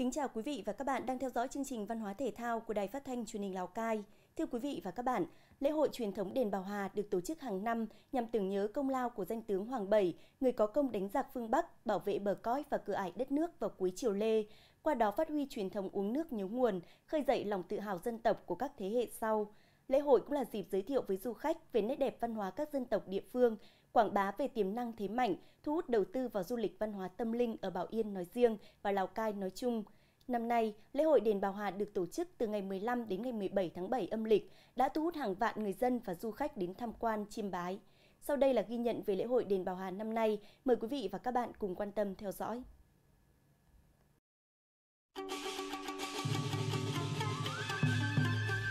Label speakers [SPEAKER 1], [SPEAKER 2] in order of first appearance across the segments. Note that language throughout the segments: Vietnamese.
[SPEAKER 1] Kính chào quý vị và các bạn đang theo dõi chương trình Văn hóa Thể thao của Đài Phát thanh Truyền hình Lào Cai. Thưa quý vị và các bạn, lễ hội truyền thống đền Bảo Hà được tổ chức hàng năm nhằm tưởng nhớ công lao của danh tướng Hoàng Bảy, người có công đánh giặc phương Bắc, bảo vệ bờ cõi và cửa ải đất nước vào cuối triều Lê, qua đó phát huy truyền thống uống nước nhớ nguồn, khơi dậy lòng tự hào dân tộc của các thế hệ sau. Lễ hội cũng là dịp giới thiệu với du khách về nét đẹp văn hóa các dân tộc địa phương, quảng bá về tiềm năng thế mạnh, thu hút đầu tư vào du lịch văn hóa tâm linh ở Bảo Yên nói riêng và Lào Cai nói chung. Năm nay, lễ hội đền Bảo Hà được tổ chức từ ngày 15 đến ngày 17 tháng 7 âm lịch, đã thu hút hàng vạn người dân và du khách đến tham quan, chiêm bái. Sau đây là ghi nhận về lễ hội đền Bảo Hà năm nay. Mời quý vị và các bạn cùng quan tâm theo dõi.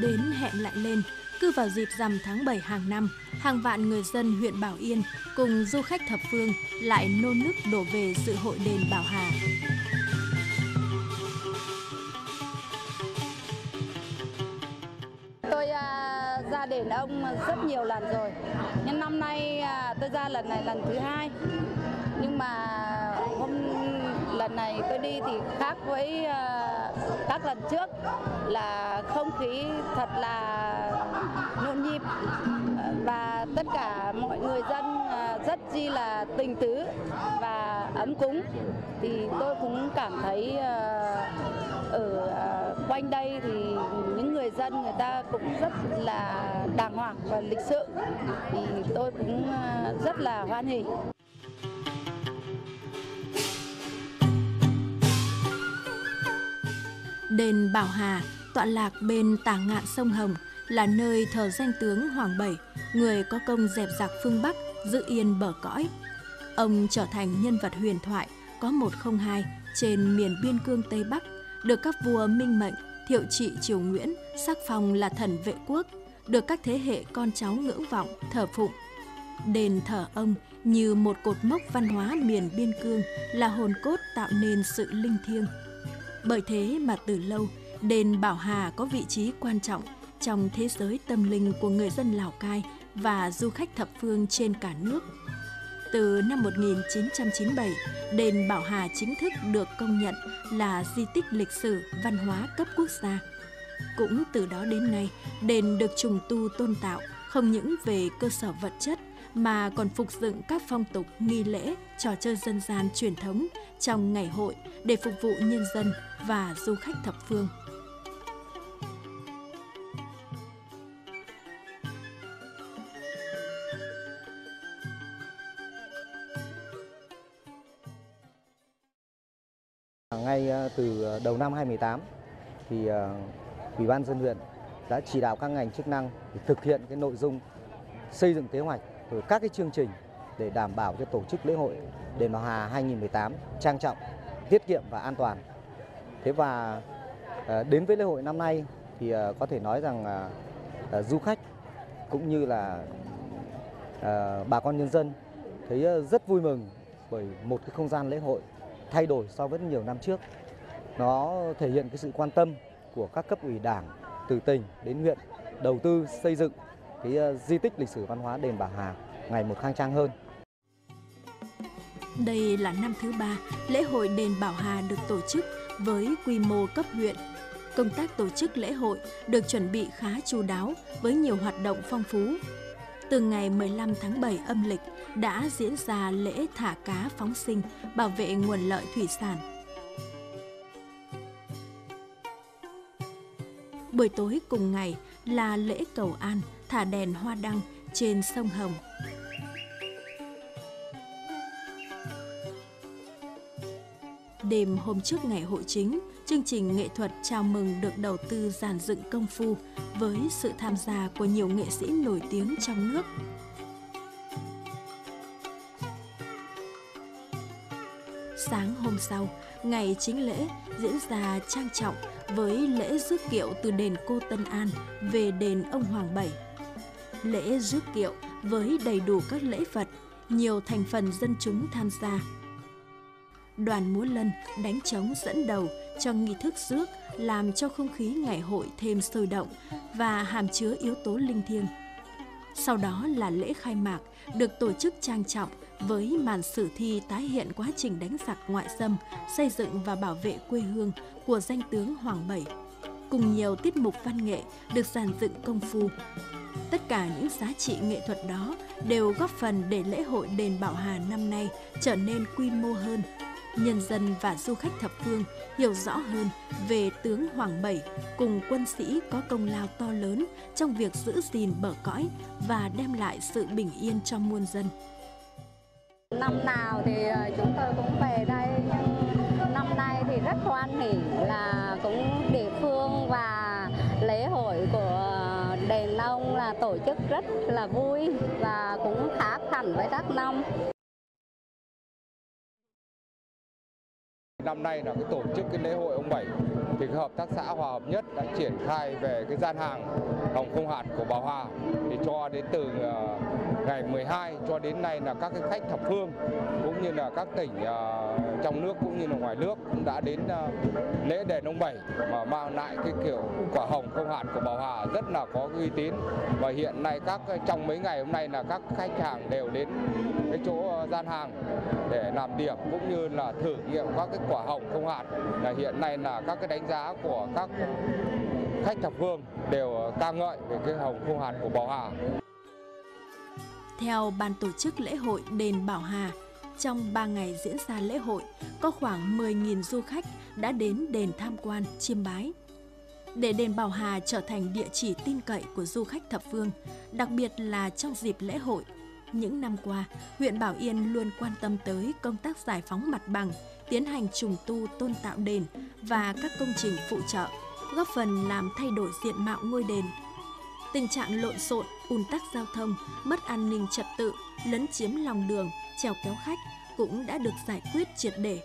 [SPEAKER 2] Đến hẹn lại lên, cứ vào dịp rằm tháng 7 hàng năm, hàng vạn người dân huyện Bảo Yên cùng du khách thập phương lại nôn nức đổ về dự hội đền Bảo Hà.
[SPEAKER 3] Tôi à, ra đền ông rất nhiều lần rồi, nhưng năm nay à, tôi ra lần này lần thứ hai. Nhưng mà hôm lần này tôi đi thì khác với à, các lần trước là không khí thật là nhộn nhịp. Ờ, và tất cả mọi người dân ờ, rất chi là tình tứ và ấm cúng. Thì tôi cũng cảm thấy ờ, ở quanh đây thì những người dân người ta cũng rất là đàng hoàng và lịch sự. Thì tôi cũng rất là hoan hỉ.
[SPEAKER 2] Đền Bảo Hà, tọa lạc bên tả ngạn sông Hồng là nơi thờ danh tướng Hoàng Bảy, người có công dẹp giặc phương Bắc, giữ yên bờ cõi. Ông trở thành nhân vật huyền thoại có 102 trên miền biên cương Tây Bắc, được các vua minh mệnh, thiệu trị triều Nguyễn, sắc phong là thần vệ quốc, được các thế hệ con cháu ngưỡng vọng, thờ phụng. Đền thờ ông như một cột mốc văn hóa miền biên cương là hồn cốt tạo nên sự linh thiêng. Bởi thế mà từ lâu, đền Bảo Hà có vị trí quan trọng trong thế giới tâm linh của người dân Lào Cai và du khách thập phương trên cả nước. Từ năm 1997, đền Bảo Hà chính thức được công nhận là di tích lịch sử văn hóa cấp quốc gia. Cũng từ đó đến nay, đền được trùng tu tôn tạo không những về cơ sở vật chất mà còn phục dựng các phong tục, nghi lễ, trò chơi dân gian truyền thống trong ngày hội để phục vụ nhân dân và du khách thập phương.
[SPEAKER 4] À, ngay à, từ à, đầu năm 2018 thì Ủy ban dân huyện đã chỉ đạo các ngành chức năng để thực hiện cái nội dung xây dựng kế hoạch rồi các cái chương trình để đảm bảo cho tổ chức lễ hội đền Bà Hà 2018 trang trọng, tiết kiệm và an toàn. Thế và đến với lễ hội năm nay thì có thể nói rằng du khách cũng như là bà con nhân dân thấy rất vui mừng bởi một cái không gian lễ hội thay đổi so với nhiều năm trước. Nó thể hiện cái sự quan tâm của các cấp ủy đảng từ tỉnh đến huyện đầu tư, xây dựng cái ờ, di tích lịch sử văn hóa đền bà Hà ngày một khang trang hơn.
[SPEAKER 2] Đây là năm thứ ba lễ hội đền Bảo Hà được tổ chức với quy mô cấp huyện. Công tác tổ chức lễ hội được chuẩn bị khá chu đáo với nhiều hoạt động phong phú. Từ ngày 15 tháng 7 âm lịch đã diễn ra lễ thả cá phóng sinh, bảo vệ nguồn lợi thủy sản. Buổi tối cùng ngày là lễ cầu an, thả đèn hoa đăng trên sông Hồng. Đêm hôm trước ngày hội chính, chương trình nghệ thuật chào mừng được đầu tư giàn dựng công phu với sự tham gia của nhiều nghệ sĩ nổi tiếng trong nước Sáng hôm sau, ngày chính lễ diễn ra trang trọng với lễ rước kiệu từ đền Cô Tân An về đền ông Hoàng Bảy. Lễ rước kiệu với đầy đủ các lễ vật, nhiều thành phần dân chúng tham gia. Đoàn múa lân đánh trống dẫn đầu cho nghi thức rước làm cho không khí ngày hội thêm sôi động và hàm chứa yếu tố linh thiêng. Sau đó là lễ khai mạc được tổ chức trang trọng với màn sử thi tái hiện quá trình đánh giặc ngoại xâm, xây dựng và bảo vệ quê hương của danh tướng Hoàng Bảy, cùng nhiều tiết mục văn nghệ được giàn dựng công phu. Tất cả những giá trị nghệ thuật đó đều góp phần để lễ hội đền Bảo Hà năm nay trở nên quy mô hơn, nhân dân và du khách thập phương hiểu rõ hơn về tướng Hoàng Bảy cùng quân sĩ có công lao to lớn trong việc giữ gìn bờ cõi và đem lại sự bình yên cho muôn dân.
[SPEAKER 3] Năm nào thì ờ, chúng tôi cũng về đây, nhưng năm nay thì rất hoan hỉ là cũng địa phương và lễ hội của đền ông là tổ chức rất là vui và cũng khác hẳn với các năm.
[SPEAKER 5] Năm nay là cái tổ chức cái lễ hội ông Bảy. Thì cái hợp tác xã Hòa hợp nhất đã triển khai về cái gian hàng hồng không hạt của bà Hòa. Thì cho đến từ ờ, ngày 12 cho đến nay là các cái khách thập phương cũng như là các tỉnh ờ, trong nước cũng như là ngoài nước cũng đã đến ờ, lễ đền ông Bảy mà mang lại cái kiểu quả hồng không hạt, của Bảo hà rất là có uy tín và hiện nay các ờ, trong mấy ngày hôm nay là các khách hàng đều đến cái chỗ gian hàng để làm điểm cũng như là thử nghiệm các cái quả hồng không hạt là hiện nay là các cái đánh giá của các khách thập phương đều ca ngợi về cái hồng không hạt của Bảo Hà.
[SPEAKER 2] Theo ban tổ chức lễ hội đền Bảo Hà, trong 3 ngày diễn ra lễ hội, có khoảng 10.000 du khách đã đến đền tham quan, chiêm bái. Để đền Bảo Hà trở thành địa chỉ tin cậy của du khách thập phương, đặc biệt là trong dịp lễ hội, những năm qua, huyện Bảo Yên luôn quan tâm tới công tác giải phóng mặt bằng, tiến hành trùng tu tôn tạo đền và các công trình phụ trợ, góp phần làm thay đổi diện mạo ngôi đền. Tình trạng lộn xộn, ùn tắc giao thông, mất an ninh trật tự, lấn chiếm lòng đường, trèo kéo khách cũng đã được giải quyết triệt để.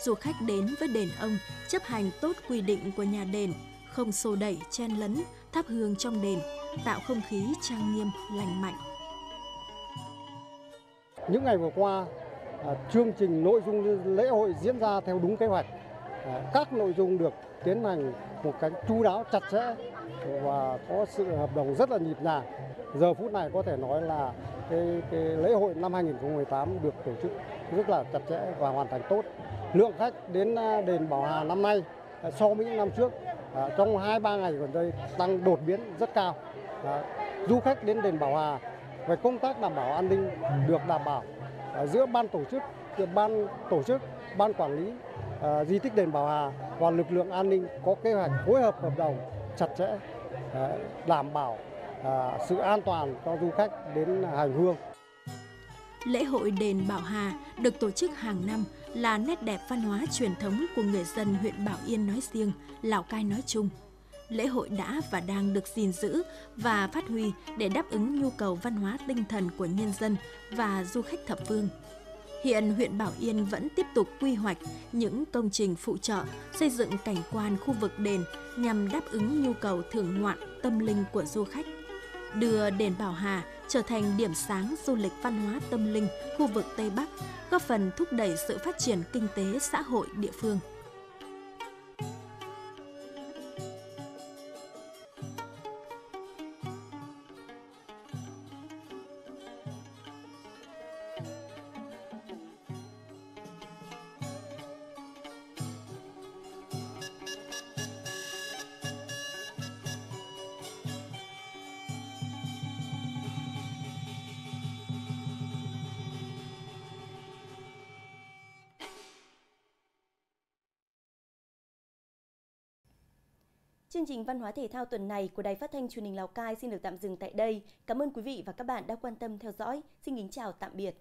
[SPEAKER 2] Du khách đến với đền ông chấp hành tốt quy định của nhà đền, không xô đẩy, chen lấn, thắp hương trong đền, tạo không khí trang nghiêm, lành mạnh.
[SPEAKER 6] Những ngày vừa qua, à, chương trình nội dung lễ hội diễn ra theo đúng kế hoạch. À, các nội dung được tiến hành một cách chú đáo, chặt chẽ và có sự hợp đồng rất là nhịp nhàng. Giờ phút này có thể nói là cái, cái lễ hội năm 2018 được tổ chức rất là chặt chẽ và hoàn thành tốt. Lượng khách đến à, đền Bảo Hà năm nay à, so với những năm trước à, trong 2-3 ngày gần đây tăng đột biến rất cao. Du khách đến đền Bảo Hà về công tác đảm bảo an ninh được đảm bảo à, giữa ban tổ chức, ban tổ chức, ban quản lý à, di tích đền Bảo Hà và lực lượng an ninh có kế hoạch phối hợp hợp đồng chặt chẽ à, đảm bảo à, sự an toàn cho du khách đến hành hương.
[SPEAKER 2] Lễ hội đền Bảo Hà được tổ chức hàng năm là nét đẹp văn hóa truyền thống của người dân huyện Bảo Yên nói riêng, Lào Cai nói chung lễ hội đã và đang được gìn giữ và phát huy để đáp ứng nhu cầu văn hóa tinh thần của nhân dân và du khách thập phương. Hiện huyện Bảo Yên vẫn tiếp tục quy hoạch những công trình phụ trợ xây dựng cảnh quan khu vực đền nhằm đáp ứng nhu cầu thưởng ngoạn tâm linh của du khách. Đưa đền Bảo Hà trở thành điểm sáng du lịch văn hóa tâm linh khu vực Tây Bắc, góp phần thúc đẩy sự phát triển kinh tế xã hội địa phương.
[SPEAKER 1] Chương trình văn hóa thể thao tuần này của Đài Phát thanh Truyền hình Lào Cai xin được tạm dừng tại đây. Cảm ơn quý vị và các bạn đã quan tâm theo dõi. Xin kính chào, tạm biệt.